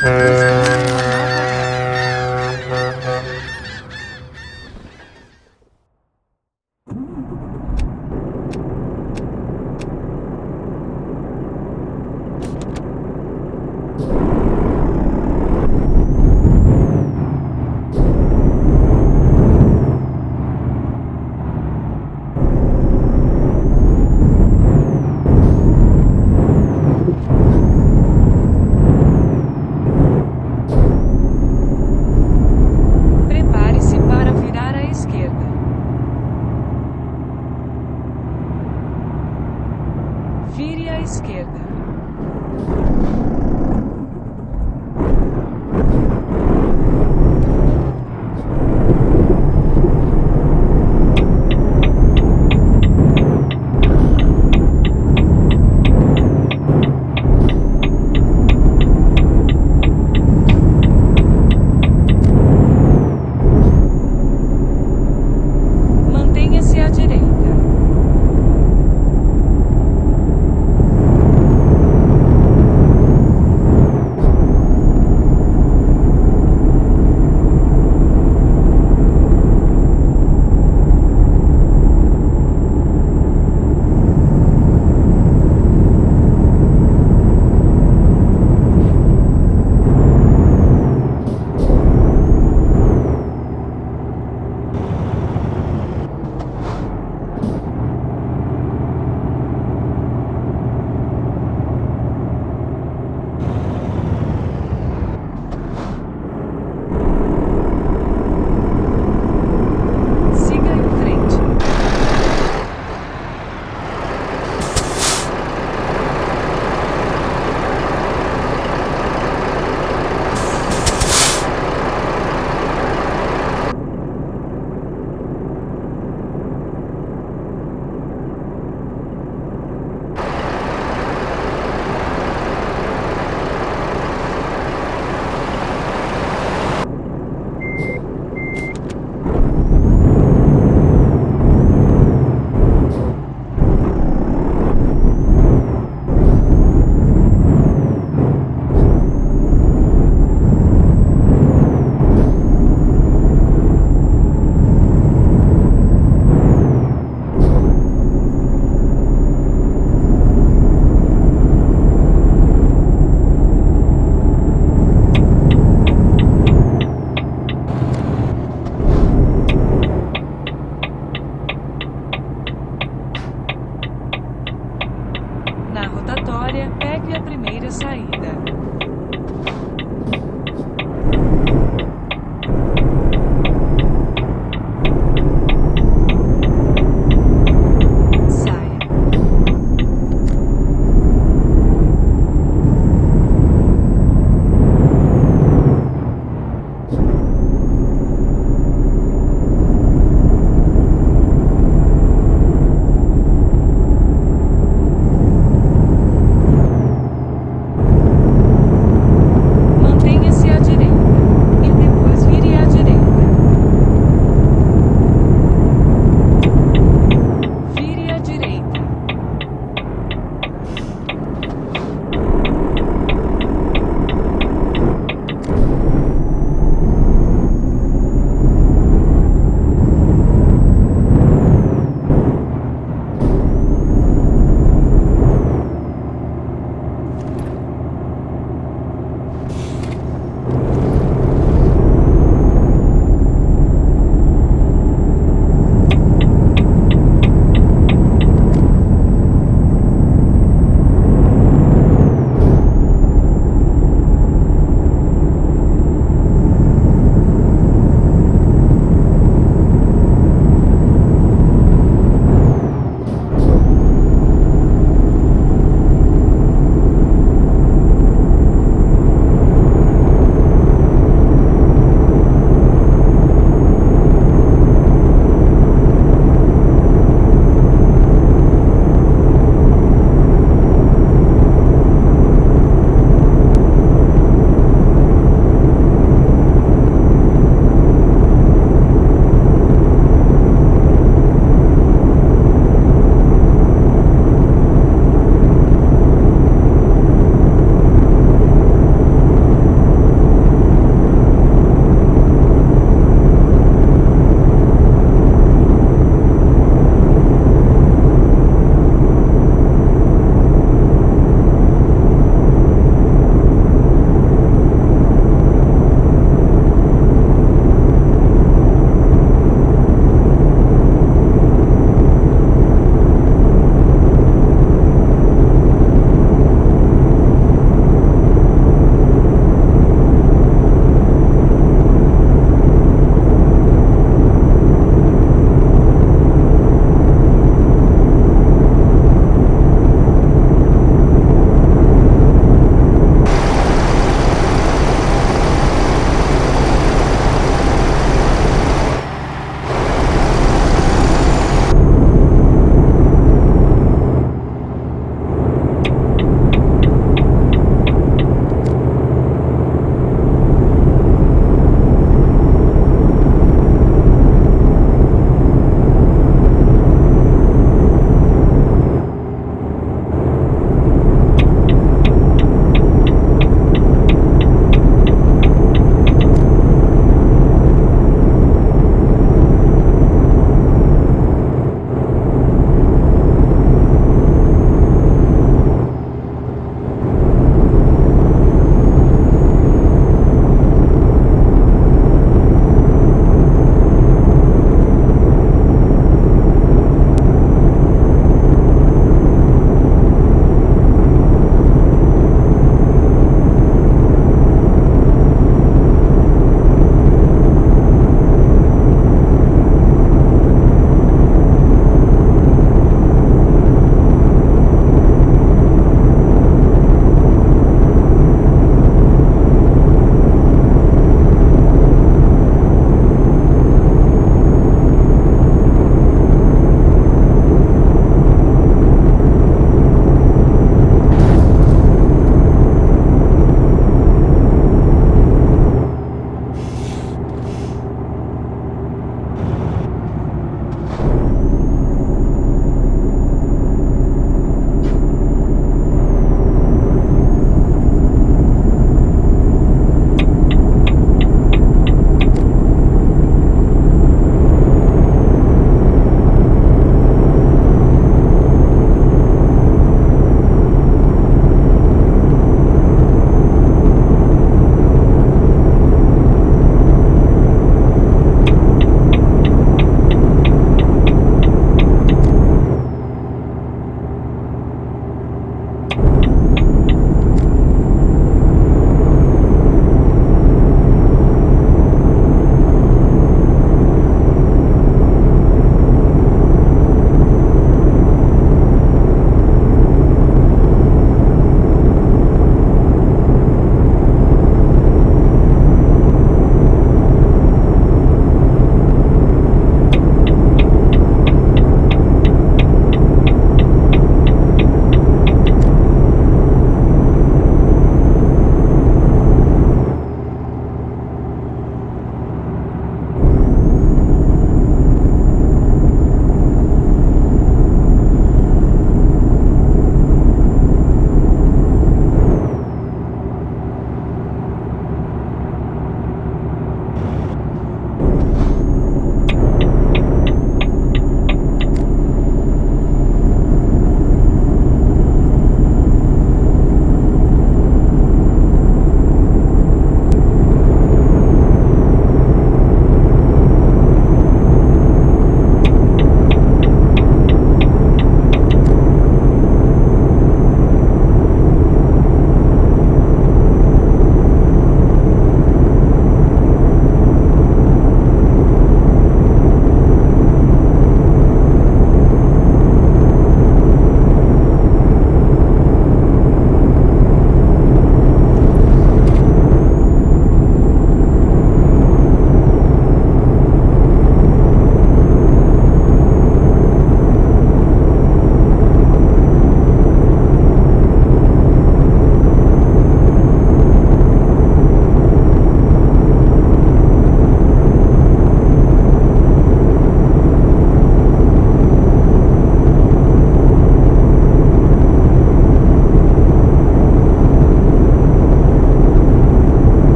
Uh... a primeira saída.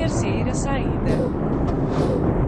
terceira saída.